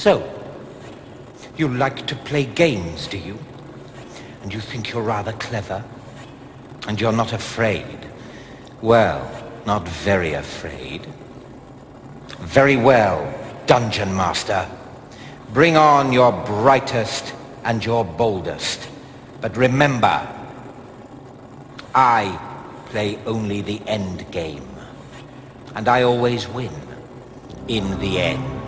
So, you like to play games, do you? And you think you're rather clever? And you're not afraid? Well, not very afraid. Very well, Dungeon Master. Bring on your brightest and your boldest. But remember, I play only the end game. And I always win in the end.